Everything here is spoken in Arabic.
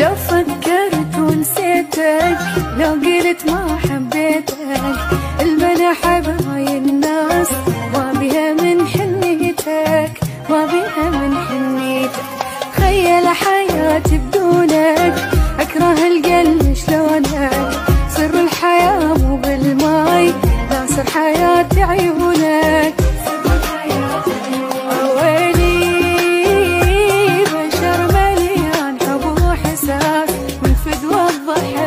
لو فكرت ونسيتك لو قلت ما حبيتك المنحة بعين الناس ما بها من حنيتك ما بها من حنيتك. تخيل حياتي بدونك أكره القلب شلونك. سر الحياة مو بالماي ناصر حياتي عيونك. what